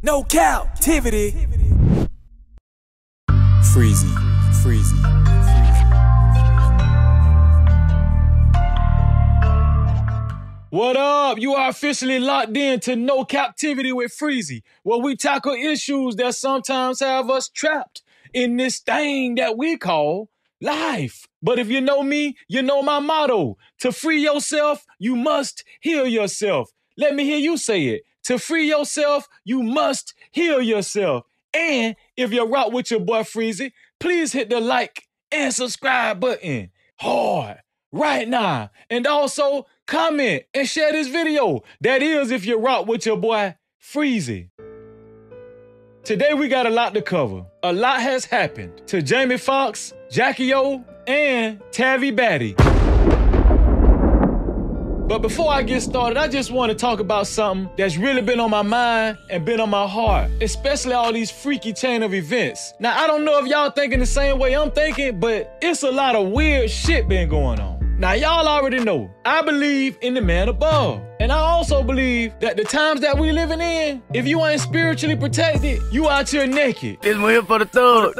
No captivity. Freezy, freezy. What up? You are officially locked in to No Captivity with Freezy, where we tackle issues that sometimes have us trapped in this thing that we call life. But if you know me, you know my motto. To free yourself, you must heal yourself. Let me hear you say it. To free yourself, you must heal yourself. And if you're rock with your boy Freezy, please hit the like and subscribe button hard right now. And also comment and share this video. That is if you rock with your boy Freezy. Today we got a lot to cover. A lot has happened to Jamie Foxx, Jackie O, and Tavi Baddie. But before I get started, I just want to talk about something that's really been on my mind and been on my heart, especially all these freaky chain of events. Now, I don't know if y'all thinking the same way I'm thinking, but it's a lot of weird shit been going on. Now, y'all already know, I believe in the man above. And I also believe that the times that we living in, if you ain't spiritually protected, you out here naked. This one here for the thug.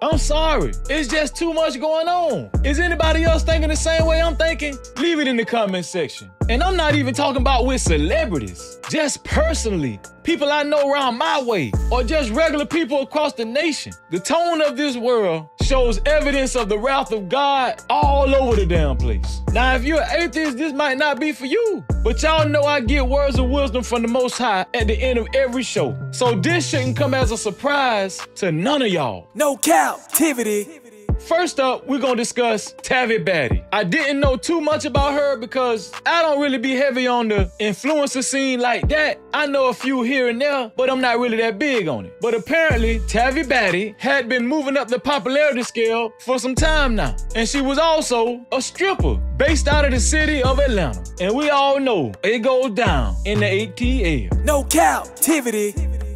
I'm sorry. It's just too much going on. Is anybody else thinking the same way I'm thinking? Leave it in the comment section. And I'm not even talking about with celebrities, just personally. People I know around my way, or just regular people across the nation. The tone of this world shows evidence of the wrath of God all over the damn place. Now, if you're an atheist, this might not be for you. But y'all know I get words of wisdom from the Most High at the end of every show. So this shouldn't come as a surprise to none of y'all. No captivity. First up, we're gonna discuss Tavi Baddie. I didn't know too much about her because I don't really be heavy on the influencer scene like that. I know a few here and there, but I'm not really that big on it. But apparently, Tavi Baddie had been moving up the popularity scale for some time now. And she was also a stripper based out of the city of Atlanta. And we all know it goes down in the ATL. No captivity.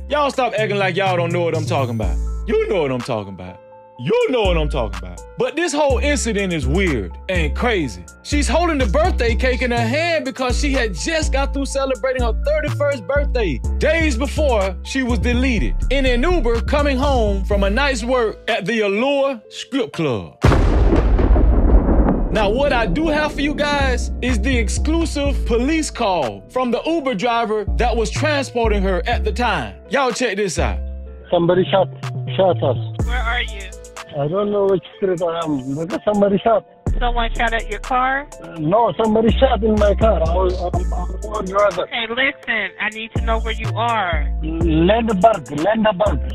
Y'all stop acting like y'all don't know what I'm talking about. You know what I'm talking about. You know what I'm talking about. But this whole incident is weird and crazy. She's holding the birthday cake in her hand because she had just got through celebrating her 31st birthday, days before she was deleted, in an Uber coming home from a night's work at the Allure Strip Club. Now, what I do have for you guys is the exclusive police call from the Uber driver that was transporting her at the time. Y'all check this out. Somebody shot shot us. Where are you? I don't know which street I am. Because somebody shot. Someone shot at your car? Uh, no, somebody shot in my car. I was, I'm, driver. Hey, listen, I need to know where you are. Lindbergh, Lindbergh.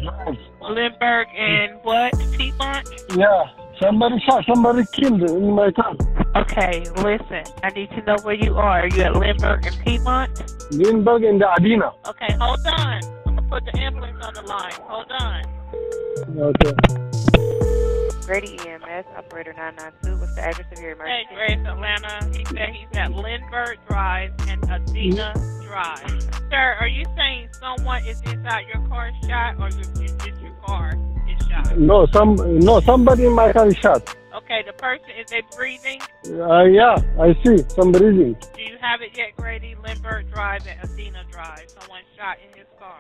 Lindbergh and what? Piedmont? Yeah. Somebody shot, somebody killed in my car. Okay, listen, I need to know where you are. Are you at Lindbergh and Piedmont? Lindbergh and the Adina. Okay, hold on. I'm gonna put the ambulance on the line. Hold on. Okay. Grady EMS, operator 992. What's the address of your emergency? Hey, emergency? Grace, Atlanta. He said he's at Lindbergh Drive and Adina Drive. Sir, are you saying someone is inside your car shot or you- you- your car is shot? No, some no somebody in my car is shot. Okay, the person, is they breathing? Uh, yeah, I see some breathing. Do you have it yet, Grady? Lindbergh Drive and Athena Drive. Someone shot in his car.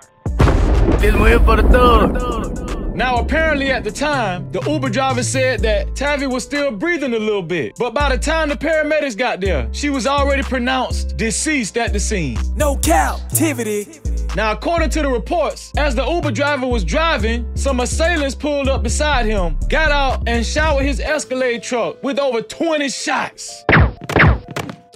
This one for the thug. Now, apparently at the time, the Uber driver said that Tavi was still breathing a little bit. But by the time the paramedics got there, she was already pronounced deceased at the scene. No captivity. Now, according to the reports, as the Uber driver was driving, some assailants pulled up beside him, got out, and showered his Escalade truck with over 20 shots.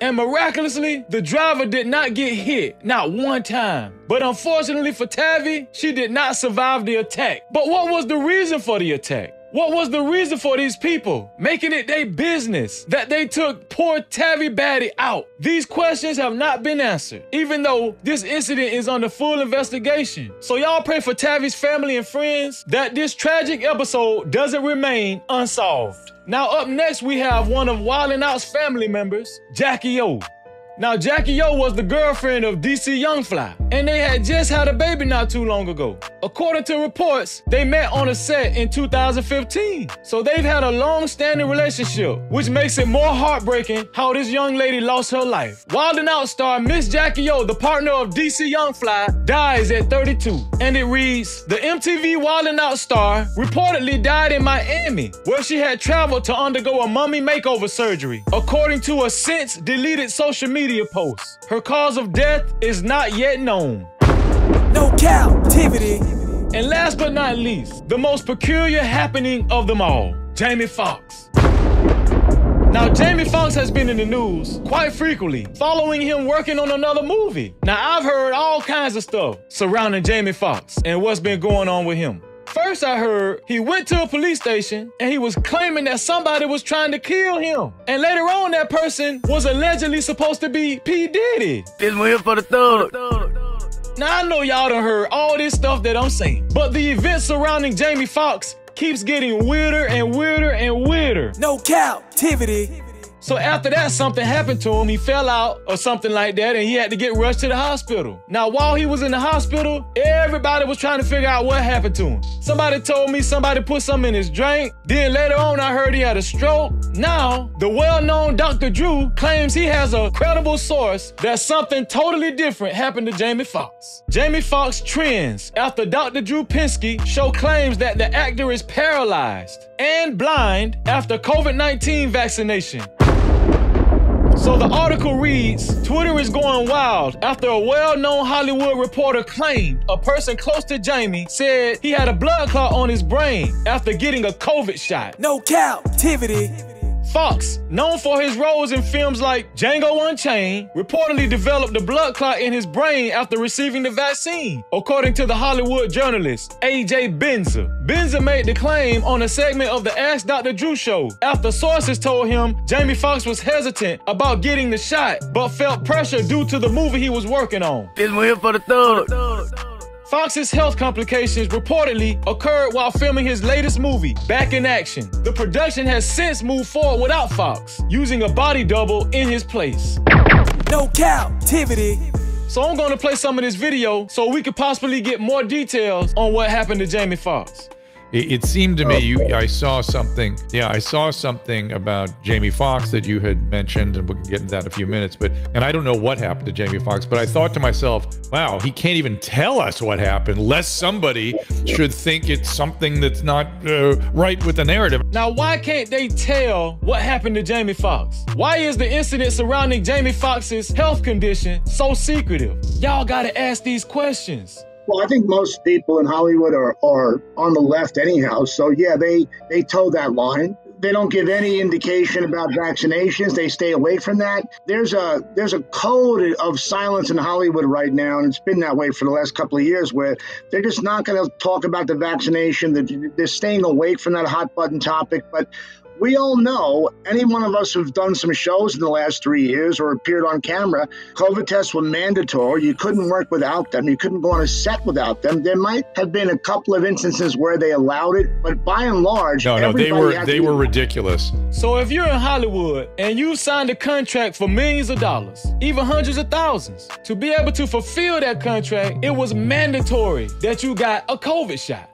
And miraculously, the driver did not get hit, not one time. But unfortunately for Tavi, she did not survive the attack. But what was the reason for the attack? What was the reason for these people making it their business that they took poor Tavi Baddie out? These questions have not been answered, even though this incident is under full investigation. So y'all pray for Tavi's family and friends that this tragic episode doesn't remain unsolved. Now up next we have one of Wild 'N Out's family members, Jackie O. Now, Jackie O was the girlfriend of DC Young Fly, and they had just had a baby not too long ago. According to reports, they met on a set in 2015. So they've had a long standing relationship, which makes it more heartbreaking how this young lady lost her life. Wild 'N Out star Miss Jackie O, the partner of DC Young Fly, dies at 32. And it reads The MTV Wild 'N Out star reportedly died in Miami, where she had traveled to undergo a mummy makeover surgery, according to a since deleted social media post. Her cause of death is not yet known. No captivity. And last but not least, the most peculiar happening of them all Jamie Foxx. Now, Jamie Foxx has been in the news quite frequently, following him working on another movie. Now, I've heard all kinds of stuff surrounding Jamie Foxx and what's been going on with him. First, I heard he went to a police station and he was claiming that somebody was trying to kill him. And later on, that person was allegedly supposed to be P. Diddy. This one here for the thug. Now, I know y'all done heard all this stuff that I'm saying, but the events surrounding Jamie Foxx keeps getting weirder and weirder and weirder. No captivity. So after that, something happened to him. He fell out or something like that, and he had to get rushed to the hospital. Now, while he was in the hospital, everybody was trying to figure out what happened to him. Somebody told me somebody put something in his drink. Then later on, I heard he had a stroke. Now, the well-known Dr. Drew claims he has a credible source that something totally different happened to Jamie Foxx. Jamie Foxx trends after Dr. Drew Pinsky show claims that the actor is paralyzed and blind after COVID-19 vaccination. So the article reads Twitter is going wild after a well known Hollywood reporter claimed a person close to Jamie said he had a blood clot on his brain after getting a COVID shot. No captivity. Foxx, known for his roles in films like Django Unchained, reportedly developed a blood clot in his brain after receiving the vaccine, according to the Hollywood journalist AJ Benza. Benza made the claim on a segment of the Ask Dr. Drew show after sources told him Jamie Foxx was hesitant about getting the shot, but felt pressure due to the movie he was working on. This one here for the thug. Foxx's health complications reportedly occurred while filming his latest movie, Back in Action. The production has since moved forward without Foxx, using a body double in his place. No captivity. So I'm gonna play some of this video so we could possibly get more details on what happened to Jamie Foxx. It, it seemed to me you I saw something. Yeah, I saw something about Jamie Foxx that you had mentioned, and we can get into that in a few minutes. But and I don't know what happened to Jamie Foxx, but I thought to myself, wow, he can't even tell us what happened, lest somebody should think it's something that's not uh, right with the narrative. Now, why can't they tell what happened to Jamie Foxx? Why is the incident surrounding Jamie Foxx's health condition so secretive? Y'all gotta ask these questions. Well, I think most people in Hollywood are, are on the left anyhow. So yeah, they they toe that line. They don't give any indication about vaccinations. They stay away from that. There's a there's a code of silence in Hollywood right now, and it's been that way for the last couple of years, where they're just not going to talk about the vaccination. They're, they're staying away from that hot button topic. But we all know, any one of us who've done some shows in the last three years or appeared on camera, COVID tests were mandatory. You couldn't work without them. You couldn't go on a set without them. There might have been a couple of instances where they allowed it, but by and large, No, no, they were they to- were ridiculous. So if you're in Hollywood and you signed a contract for millions of dollars, even hundreds of thousands, to be able to fulfill that contract, it was mandatory that you got a COVID shot.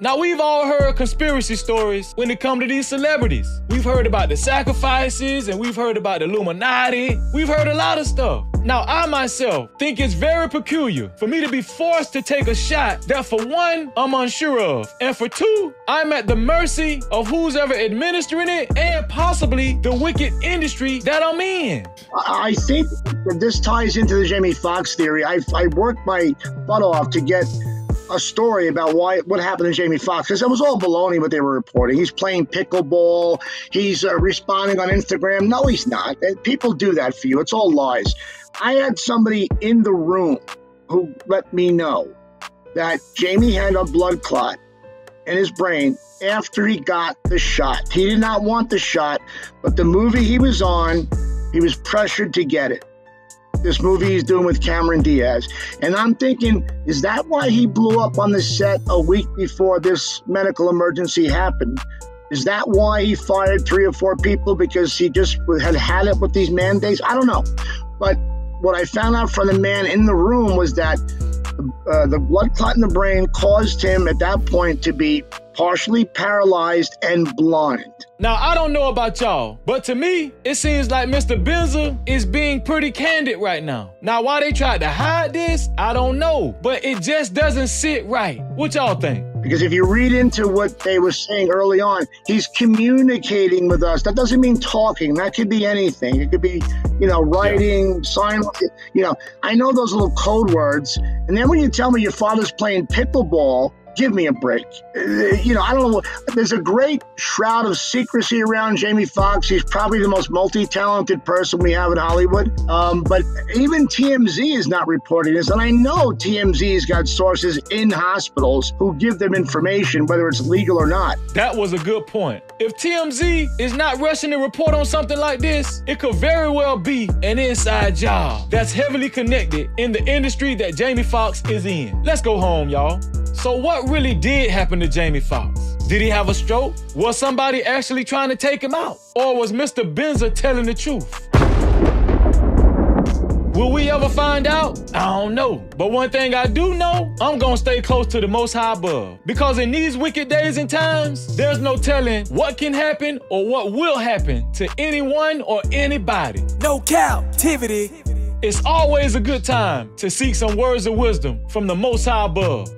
Now we've all heard conspiracy stories when it comes to these celebrities. We've heard about the sacrifices and we've heard about the Illuminati. We've heard a lot of stuff. Now I myself think it's very peculiar for me to be forced to take a shot that for one, I'm unsure of. And for two, I'm at the mercy of who's ever administering it and possibly the wicked industry that I'm in. I think that this ties into the Jamie Foxx theory. I, I worked my butt off to get a story about why what happened to Jamie Foxx because it was all baloney what they were reporting. He's playing pickleball. He's uh, responding on Instagram. No, he's not. People do that for you. It's all lies. I had somebody in the room who let me know that Jamie had a blood clot in his brain after he got the shot. He did not want the shot, but the movie he was on, he was pressured to get it. This movie he's doing with Cameron Diaz. And I'm thinking, is that why he blew up on the set a week before this medical emergency happened? Is that why he fired three or four people because he just had had it with these mandates? I don't know. But what I found out from the man in the room was that uh, the blood clot in the brain caused him at that point to be partially paralyzed and blind. Now, I don't know about y'all, but to me, it seems like Mr. Benza is being pretty candid right now. Now, why they tried to hide this, I don't know, but it just doesn't sit right. What y'all think? Because if you read into what they were saying early on, he's communicating with us. That doesn't mean talking. That could be anything. It could be, you know, writing, yeah. sign. You know, I know those little code words. And then when you tell me your father's playing pickleball, give me a break. Uh, you know, I don't know. There's a great shroud of secrecy around Jamie Foxx. He's probably the most multi-talented person we have in Hollywood. Um, but even TMZ is not reporting this, and I know TMZ's got sources in hospitals who give them information, whether it's legal or not. That was a good point. If TMZ is not rushing to report on something like this, it could very well be an inside job that's heavily connected in the industry that Jamie Foxx is in. Let's go home, y'all. So, what really did happen to Jamie Foxx? Did he have a stroke? Was somebody actually trying to take him out? Or was Mr. Benza telling the truth? Will we ever find out? I don't know. But one thing I do know, I'm gonna stay close to the most high above. Because in these wicked days and times, there's no telling what can happen or what will happen to anyone or anybody. No captivity. It's always a good time to seek some words of wisdom from the most high above.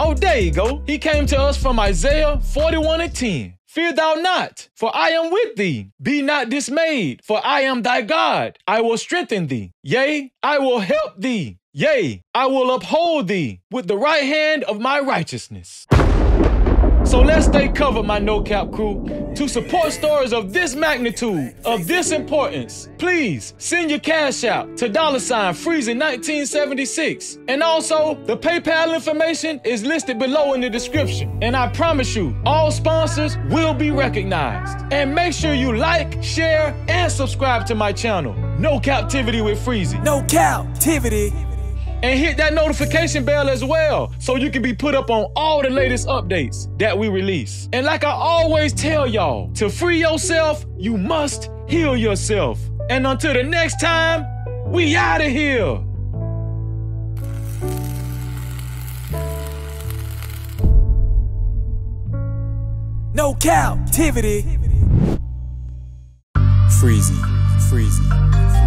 Oh, there you go. He came to us from Isaiah 41 and 10. Fear thou not, for I am with thee. Be not dismayed, for I am thy God. I will strengthen thee. Yea, I will help thee. Yea, I will uphold thee with the right hand of my righteousness. So let's stay covered, my no cap crew. To support stories of this magnitude, of this importance, please send your cash out to dollar sign freezing 1976. And also, the PayPal information is listed below in the description. And I promise you, all sponsors will be recognized. And make sure you like, share, and subscribe to my channel. No captivity with Freezy. No captivity and hit that notification bell as well so you can be put up on all the latest updates that we release. And like I always tell y'all, to free yourself, you must heal yourself. And until the next time, we out of here. No captivity. Freezy, freezy.